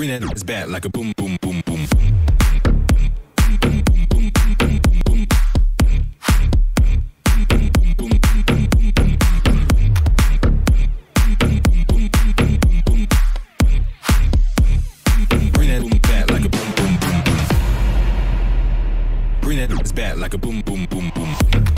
Bring that it's bad like a boom, boom, boom, boom. Bring boom bad like a boom, boom, boom, boom. Bring like a boom, boom, boom, boom.